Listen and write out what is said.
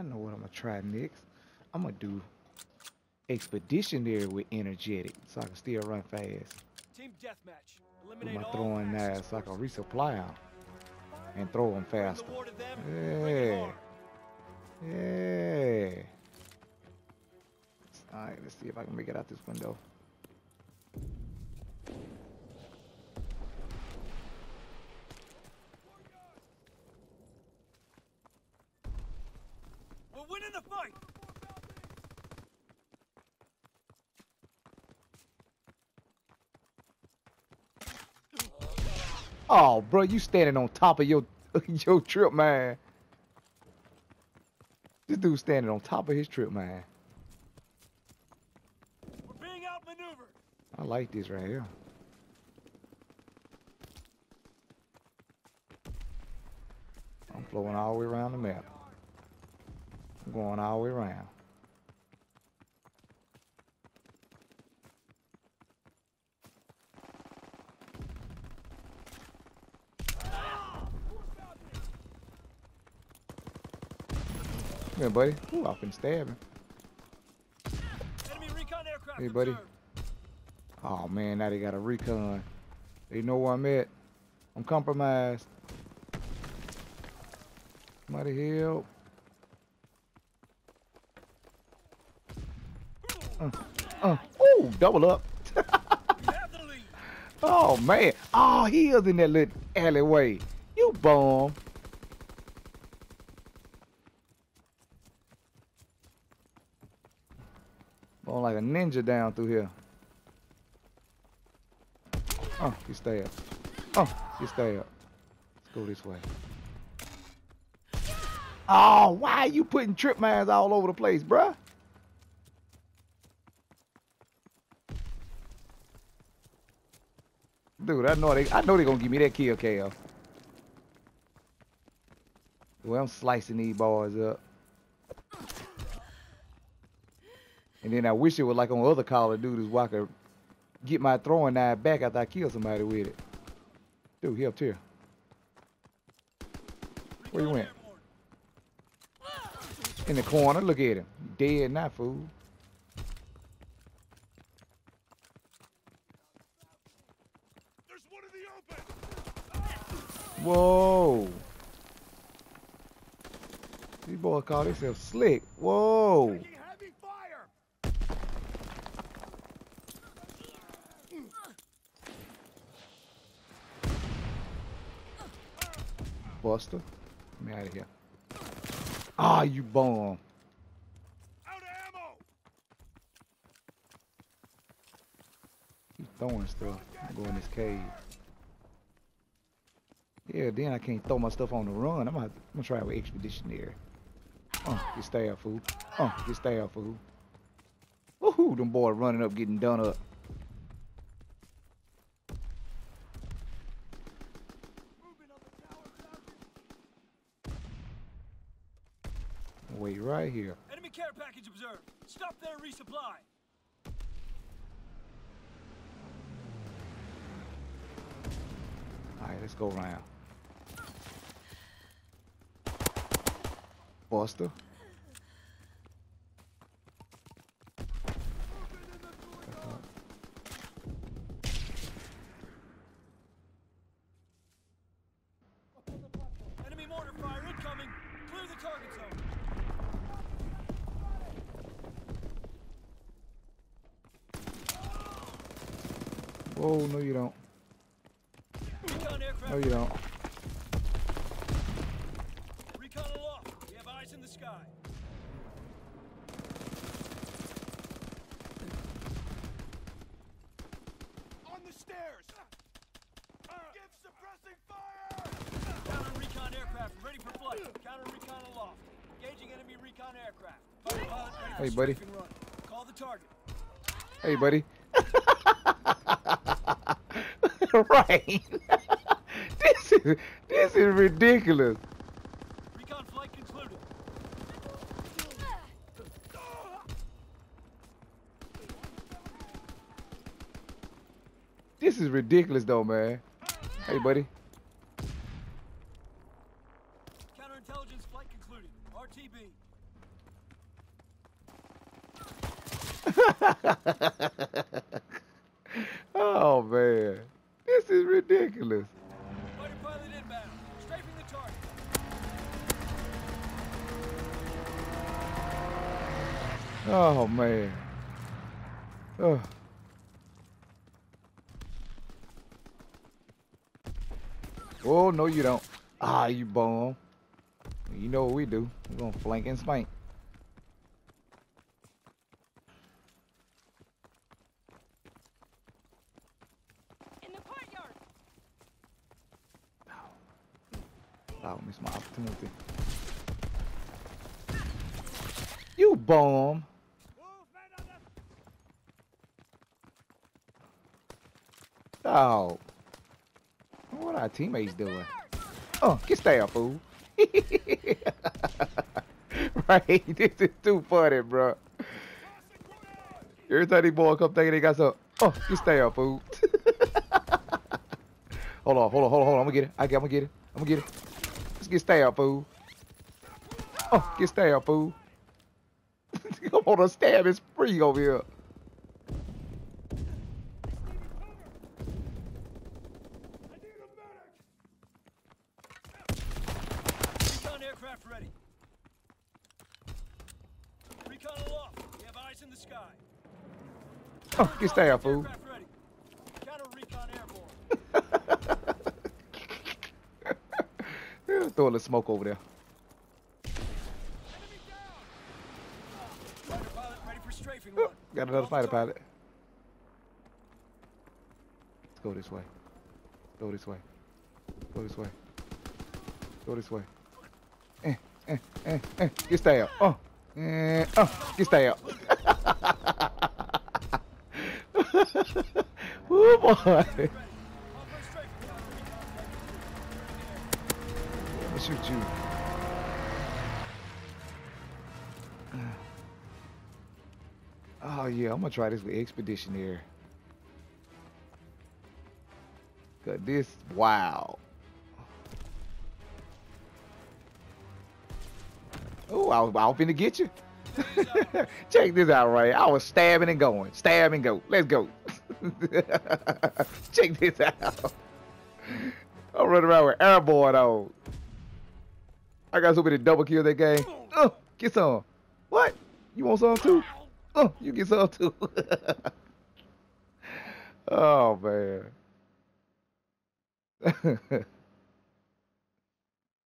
I know what I'm gonna try next. I'm gonna do expeditionary with energetic, so I can still run fast. Team deathmatch. Eliminate my all throwing knives, so I can resupply them and throw them faster. them, Yeah. Yeah. All right, let's see if I can make it out this window. Winning the fight. Oh, bro, you standing on top of your your trip, man. This dude standing on top of his trip, man. We're being outmaneuvered. I like this right here. I'm flowing all the way around the map. Going all the way around. Come here, buddy. Ooh, I can stab him. Enemy recon aircraft Hey, buddy. Oh man, now they got a recon. They know where I'm at. I'm compromised. Somebody help. Uh, uh, ooh, double up. Oh man. Oh, he is in that little alleyway. You bum. Going like a ninja down through here. Oh, you stay up. Oh, you stay up. Let's go this way. Oh, why are you putting trip mines all over the place, bruh? Dude, I know they I know they gonna give me that kill KO. Well, I'm slicing these boys up. And then I wish it was like on other Call of Duties where I could get my throwing knife back after I kill somebody with it. Dude, he up here. Where you went? In the corner, look at him. Dead now, fool. There's one in the open. Whoa. These boys call themselves slick. Whoa. Taking heavy fire. Buster. Get me out of here. Ah, you bum. Out of ammo. He's throwing stuff. I'm going in this cave. Yeah, then I can't throw my stuff on the run. I'm gonna, I'm gonna try it with expeditionary. Oh, get stab, fool. Oh, get stab, fool. Woohoo, them boys running up, getting done up. Movement on the tower. Wait right here. Enemy care package observed. Stop their resupply. All right, let's go around. Zone. Whoa, no you don't. No you don't. Recon aloft. We have eyes in the sky. On the stairs. Give suppressing fire. Counter recon aircraft ready for flight. Counter recon aloft. Engaging enemy recon aircraft. Fighter pilot ready for Hey, buddy. Call the target. Hey, buddy. right. this is this is ridiculous. Recon flight concluded. This is ridiculous, though, man. Hey, buddy. Counterintelligence flight concluded. RTB. oh man, this is ridiculous. Fighter pilot inbound. Strafing the target. Oh man. Oh. Oh no, you don't. Ah, you bum. You know what we do. We're gonna flank and spank. In the courtyard. Oh, miss my opportunity. You bum. Oh. What our teammates doing? Oh, get up, fool. right, this is too funny, bro. Every time these boys come thinking they got some, oh, uh, get stay up, fool. hold on, hold on, hold on, hold on. I'm gonna get it. I get, I'm gonna get it. I'm gonna get it. Let's get stay up, fool. Oh, get stay up, fool. Come on, a stab is free over here. Recon aircraft ready. Recon aloft. We have eyes in the sky. Oh, get stay up, fool. Aircraft ready. Counter recon airborne. Throw a little smoke over there. Oh, got another fighter pilot. Let's go this way. Go this way. Go this way. Go this way. Eh, eh, eh, eh. Get stay up. Oh. Eh, oh. Get stay up. oh boy. You. Uh, oh yeah, I'm gonna try this with Expeditionary. Cause this, wow. Oh, I was, I was finna get you. Check this out, right? I was stabbing and going, stab and go. Let's go. Check this out. I'm running around with airborne on. I got so many double kills that game. Oh, get some. What? You want some too? Oh, you get some too. oh man.